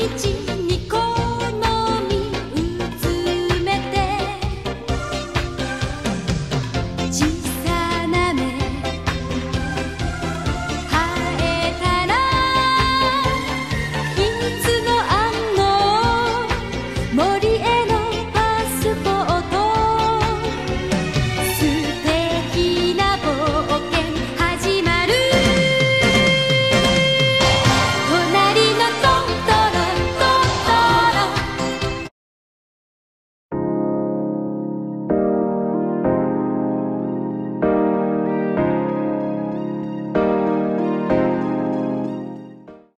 идти.